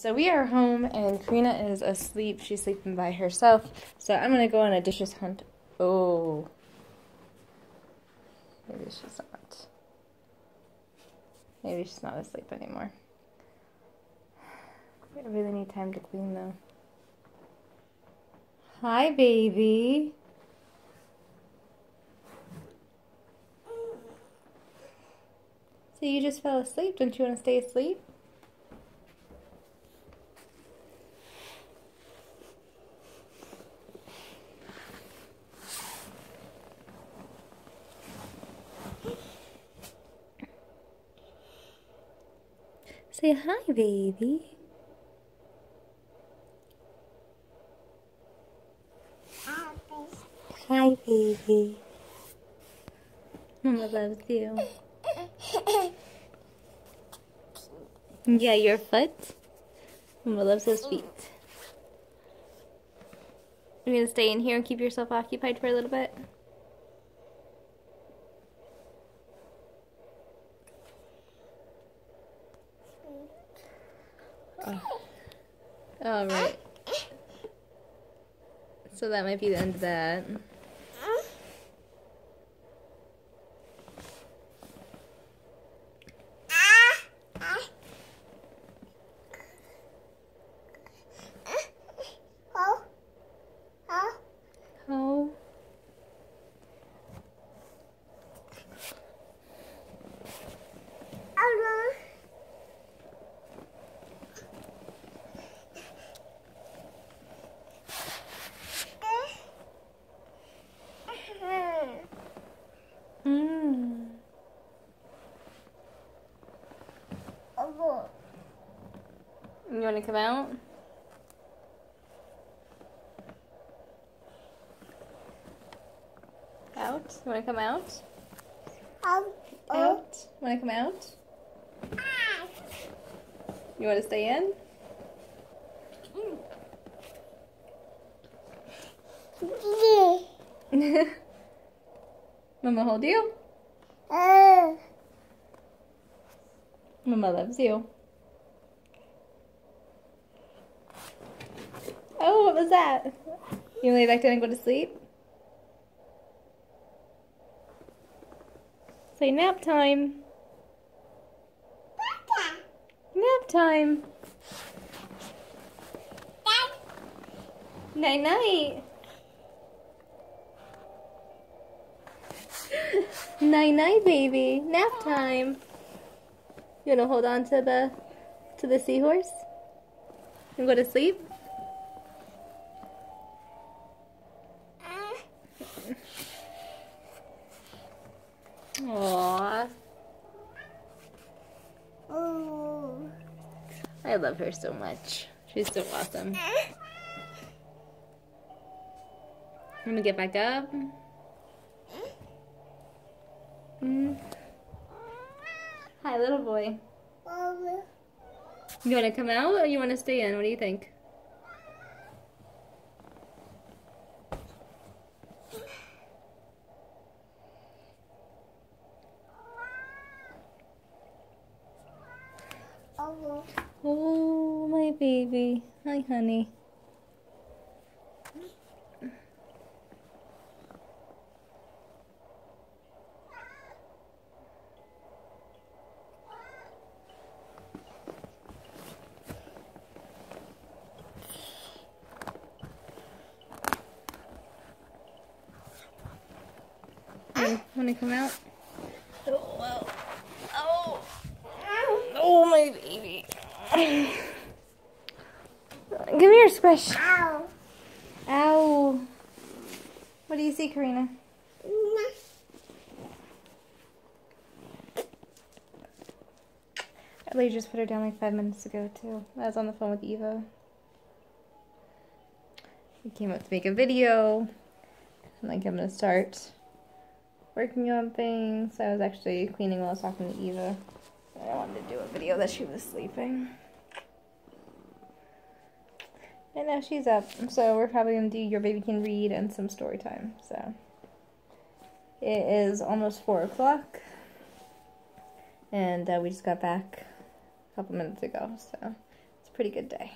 So we are home and Karina is asleep. She's sleeping by herself. So I'm gonna go on a dishes hunt. Oh. Maybe she's not. Maybe she's not asleep anymore. I really need time to clean though. Hi, baby. So you just fell asleep. Don't you want to stay asleep? Say hi, baby. Hi, baby. Mama loves you. Yeah, your foot. Mama loves those feet. You're gonna stay in here and keep yourself occupied for a little bit? Oh. All right. So that might be the end of that. Oh. Mm. Want to come out? Out? You want to come out? Um, uh, out? Want to come out? You want to stay in? Mama hold you? Uh. Mama loves you. Oh, what was that? You lay back down and go to sleep? Say nap time. Nap time. Night night. night night, baby. Nap time. You wanna hold on to the to the seahorse and go to sleep? Aww. I love her so much. She's so awesome. I'm gonna get back up. Mm. Hi, little boy. You wanna come out or you wanna stay in? What do you think? Oh, my baby. Hi, honey. Want to come out? Oh, well. Oh. Oh, my baby. Give me your squish. Ow. Ow. What do you see, Karina? I literally just put her down like five minutes ago, too. I was on the phone with Eva. We came up to make a video. I'm Like, I'm gonna start working on things. I was actually cleaning while I was talking to Eva. I wanted to do a video that she was sleeping. And now she's up, so we're probably gonna do Your Baby Can Read and some story time. So it is almost four o'clock, and uh, we just got back a couple minutes ago. So it's a pretty good day.